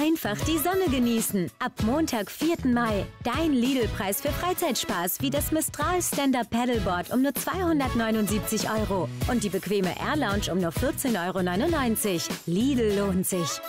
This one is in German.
einfach die Sonne genießen. Ab Montag, 4. Mai. Dein Lidl-Preis für Freizeitspaß wie das Mistral Stand-Up Paddleboard um nur 279 Euro. Und die bequeme Air Lounge um nur 14,99 Euro. Lidl lohnt sich.